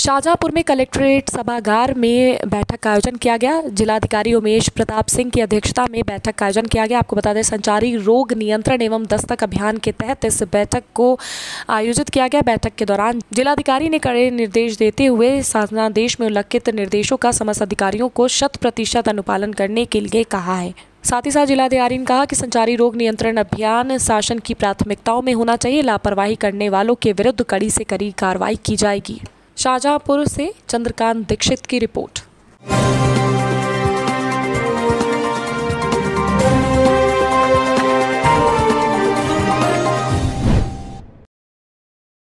शाहजहांपुर में कलेक्ट्रेट सभागार में बैठक का आयोजन किया गया। जिलाधिकारी उमेश प्रताप सिंह की अध्यक्षता में बैठक का आयोजन किया गया। आपको बता दें, संचारी रोग नियंत्रण एवं दस्तक अभियान के तहत इस बैठक को आयोजित किया गया। बैठक के दौरान जिलाधिकारी ने कड़े निर्देश देते हुए शासनादेश में उल्लिखित निर्देशों का समस्त अधिकारियों को शत प्रतिशत अनुपालन करने के लिए कहा है। साथ ही साथ जिलाधिकारी ने कहा कि संचारी रोग नियंत्रण अभियान शासन की प्राथमिकताओं में होना चाहिए। लापरवाही करने वालों के विरुद्ध कड़ी से कड़ी कार्रवाई की जाएगी। शाहजहांपुर से चंद्रकांत दीक्षित की रिपोर्ट।